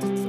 Bye.